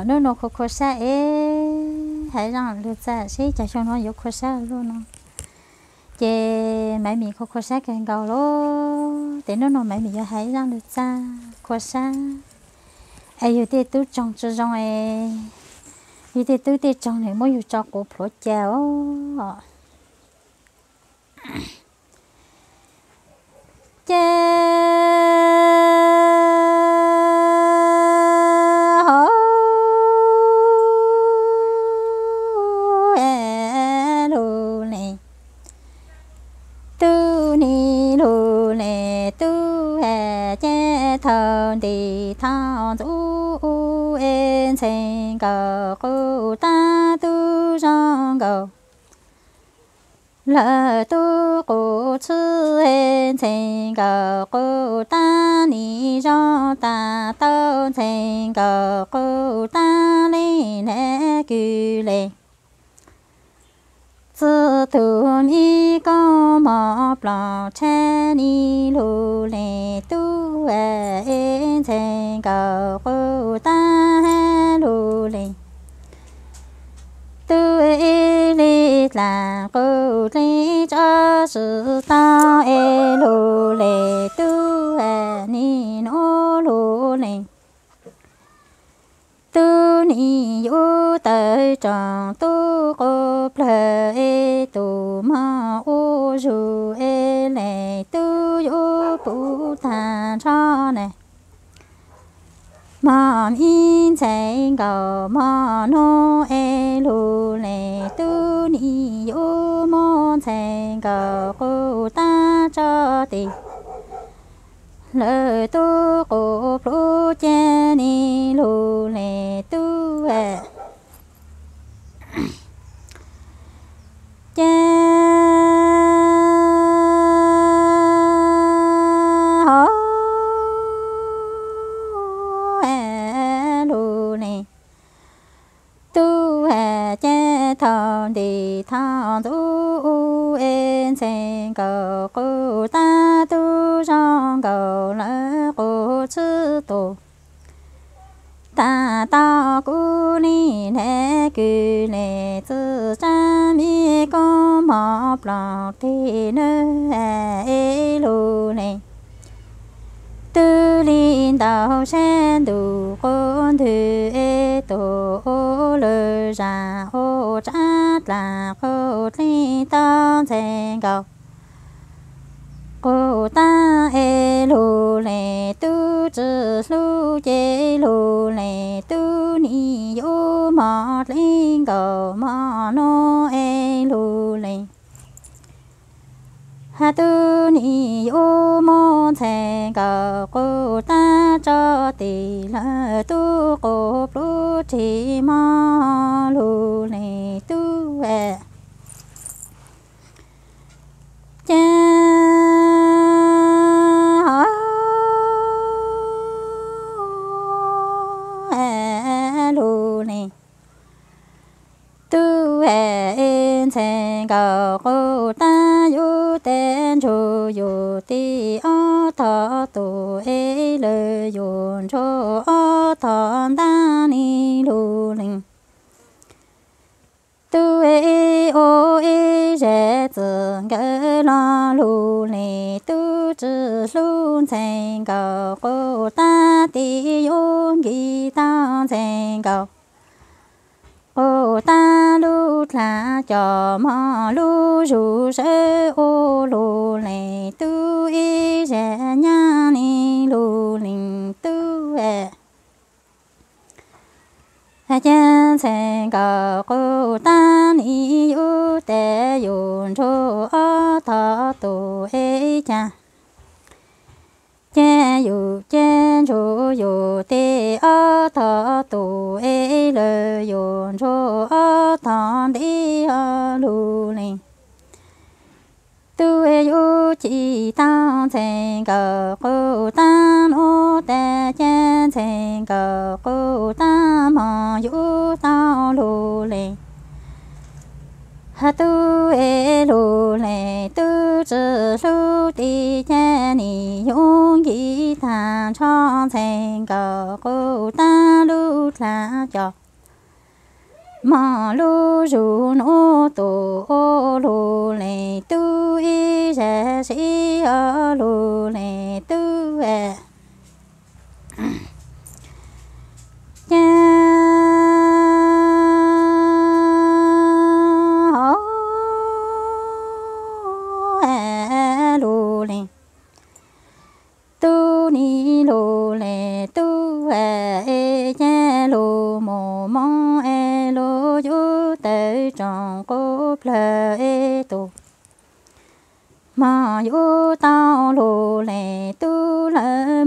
ờ nó nó khó khó xa ế hãy rằng được xa xí chả cho nó yếu khó xa luôn nó chê mấy mình khó khó xa càng cầu lô để nó nó mấy mình yếu hãy rằng được xa khó xa ai yếu tê tu trong cho trong ế yếu tê tu tê trong này mới yếu cho cổ pro chào chê đi thao du en cầu cô ta tu rong cầu lỡ tu cô chư en sen cầu cô ta ni rong ta tao sen cầu ta nè 自土米高毛不老产你路来都爱成高后大路来。都爱来蓝沟来，这是大爱路来都爱你那路来。tu ni yu Tờ tròn tu cô ple e tu ma u ju e le tu yu bu ta cho nè ma in chạy cầu ma no e lu le tu ni yu mo chạy cầu cô ta cho ti lỡ tu cô en cầu cụ ta tu trong cầu lỡ cụ chư tổ ta ta cụ ni thế cư lệ chữ cha mi có mò plọ thì nơi ê lù này tư linh đạo sen đủ con thứ ê tổ lơ ra ô chát là ô linh tao sen cầu cô ta e lô lệ tu chữ lu chê lô lệ tu ni yo mò linh cầu mò no e lô lệ hà tu ni yo mò thề cầu, cô ta cho tỷ là tu cô lu chi mò lô lệ tu e cô ta yu tên chu yu ti o thọ tu e lơ yun chu o thọ ta ni lu linh tu e o e rẻ zeng ge la lu nè tu zhi lu thành cầu cô ta ti yun gi ta thành cầu ô ta lu la cho mò lu ru sơ ô lu lệ tu y rẻ nha ni lu linh tu e. Chân sen cờ cô ta ni yu tê yun chô a thọ tu e cha. Cha yu cha chô yu tê a thọ tu e yu cho chu a đi ở lù lên tu e yu chi ta sen cầu cô ta no te cha thành cầu cô ta mà yu tao lù lên ha tu e lu lệ tu zhi lu ti cha ni yong gi ta cho thành cầu cô ta lù là cho mà lu ru nô tô lu lệ tu y ra si a lu lệ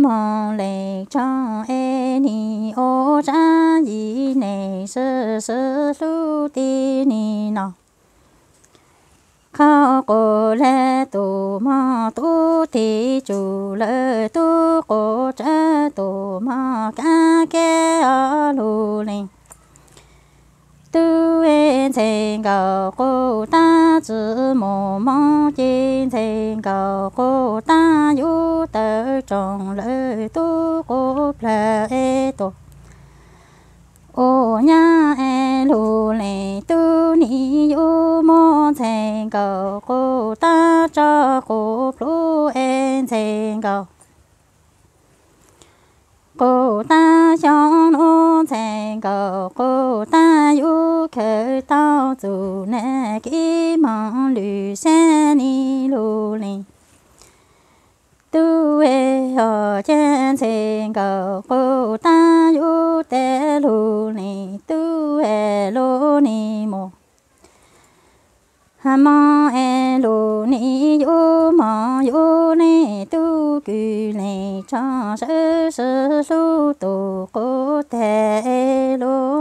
mong lệ cho e ni ô cha yi nè sơ sơ lu ti, ni nọ khao cô lê tu ma tu, ti, chu lê tu, cô cha tu ma ca kê ở lu linh tu e thành gạo cô ta chỉ mồ mong trên thành gạo cô ta yu tơ trong lê tu cô lê e tu ô nha e lu lê tu ni yu gạo cô ta cho cô lu e thành gạo cô ta cho nó thành gạo cô tao dù nè kỹ mong lü sen ni lu lê tu e ho chen sen go ko ta yu te lu ni tu e lo ni mo ha ma e lo ni yu ma yu ni tu gu ni cha se su tu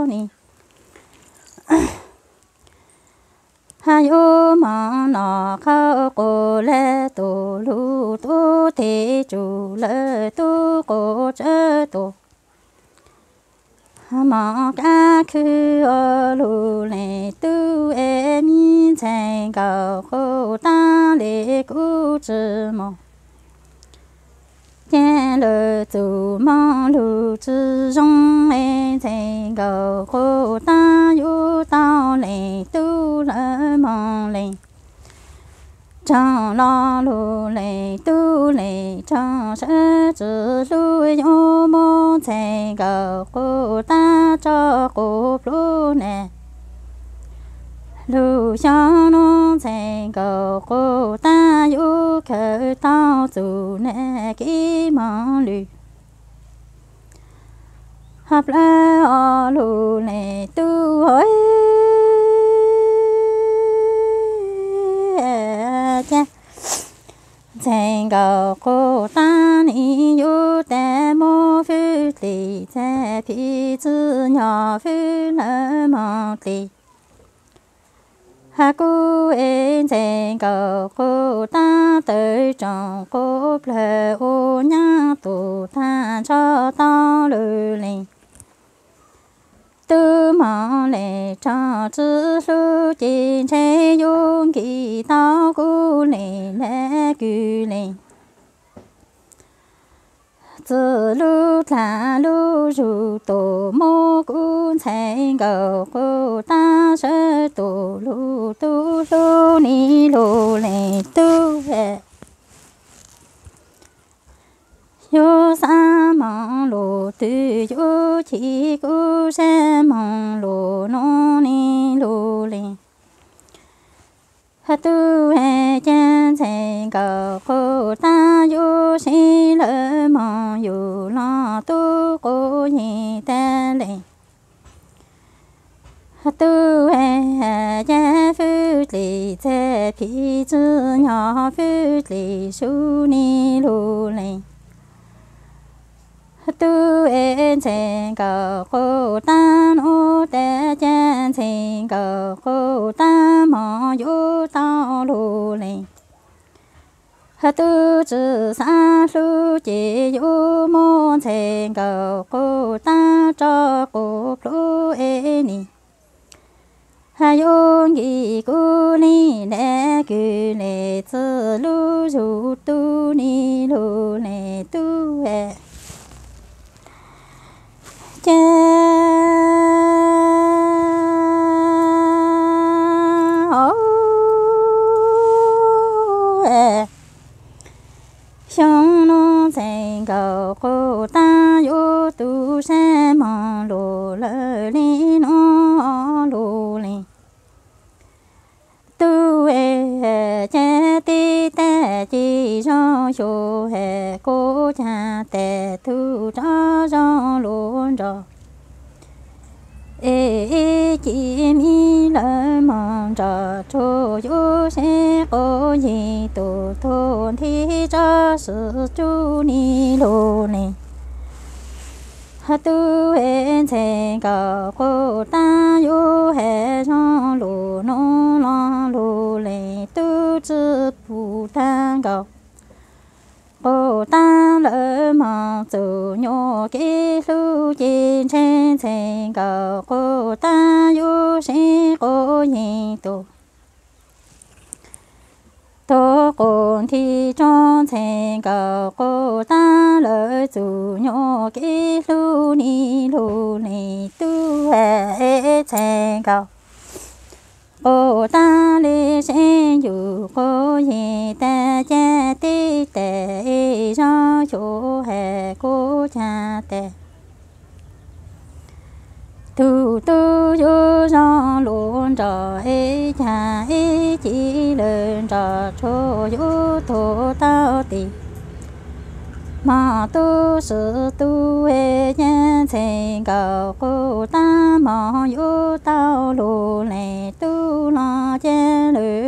ni hai ô mà nọ khao cô lê tu, lu tu thế chủ lê tu cô chớ tu. Mà ca khứ ô lu lê tu e mi thành cầu khô ta lê cú chữ mộng thiên lơ tu mong lu chữ rong e thành cầu khô cha la lu lệ tu lệ cha sẽ chữ lu yo mo thề, gờ cô ta cho cô lu nè. Lu cho nó thề, gờ cô ta yêu khởi tao chủ nè kí mà lư hấp lẽ lu lệ tu hỡi 成个个大你有但莫夫地在皮子鸟夫那么地。hà cô em chèn cầu cô ta tới trong cô ple ô nhá tu tha cho ta lư linh tư mong lệ cha chữ sư chỉ chế dùng kỳ tao cú nè nè cư nè. Chữ lu thả lu rụ tổ mô cú thành cầu cú ta sẽ tổ lu tu lu ni lu nè tu về yo sa mong lu tư chú chỉ cú xe mong lô nô ni lô lê hát tu hè chan sen cờ cô ta yu si lơ mong yu lo tu cô nhị ta lê hát tu hè hà cha phu lì thế phi chư nhỏ phu lì su ni lô lê tu en chen ko ko tan o te chen chen ko ko tan, mo yu tao lu lệ tu chữ sa lu ji yu, mo chen ko ko ta cho ko lu e ni. Ha yu ngi ku ni ne ku ne zi lu zu tu ni lu ne tu e cha. Xong nó thành cầu cô ta vô tu sẽ mong lù lỡ đi nó lù lì. Tu hệ cha ti ta chỉ do số hệ cô cha tệ thu cho do lù zhang ê ê chỉ mi lỡ mong cho chú chú sẽ có gì tổ thôn thì cho sự chú ni lô nè. Hát tu hẹn thành cả cô ta yêu hệ cho lô nô lo lô lệ tu chữ phụ ta cầu cô ta lỡ mà dù cái lu trên trên trên cầu cô ta yêu sinh cô nhìn tu tô còn thì trong trên cầu cô ta lỡ dù cái lu ni lu ni tu hệ trên cầu ô ta li sen yu cô yi ta cha ti te cho chỗ hè cô cha tè. Tu tu yu do luôn trò ê cha ê chỉ lên trò chỗ yu thổ tao tì. Mà tu sự tu ê nhân thành cầu cô ta mà yu tao lù này tu lo che lửa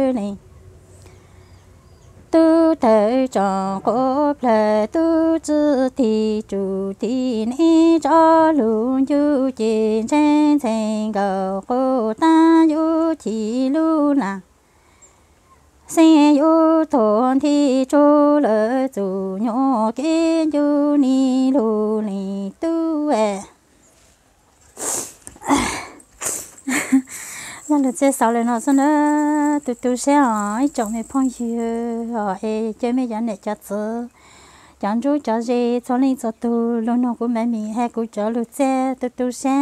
chẳng có thể cho cô plệ tu chữ thì chủ thì ni cho luôn yu trên trên thành cầu cô ta yu chỉ lu là sinh yêu thôn thì chú lỡ dù nhỏ kiến chú ni lù ni tu à là được chơi sáu lần nó xong đó tụi tụi sẽ hỏi chồng mẹ phong yêu hỏi chơi mẹ dẫn để cho chữ chẳng chú cho gì cho lên cho tu lúc nào cũng mẹ mình hay cũng cho lúc chơi tụi tụi xe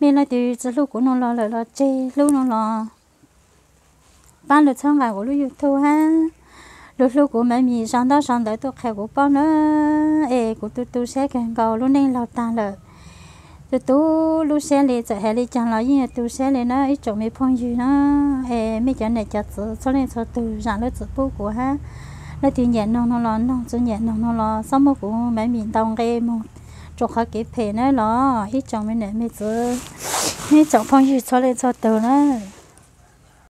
mẹ là từ từ lúc của nó lo là lo chơi lúc nó lo ban được xong ngày của lúc yêu thu ha lúc lúc của mẹ mình sáng đó sáng tới tôi khai của bao nữa ê của tôi tôi xe càng cầu lúc nên lao ta là tôi tu lu xe lấy cho hè lấy chẳng là như tôi sẽ lấy nó ít chỗ mấy phong gì nó. Ê mấy chỗ này chặt chữ cho nên cho tu rằng nó chữ bố của ha. Nó thì nhẹ nó nó lo nó cho nhẹ nó nó lo sau một của mấy miền đông cái một chỗ khác cái phê nó lo ít chỗ mấy này mấy chữ mấy chỗ phong gì cho nên cho tu nữa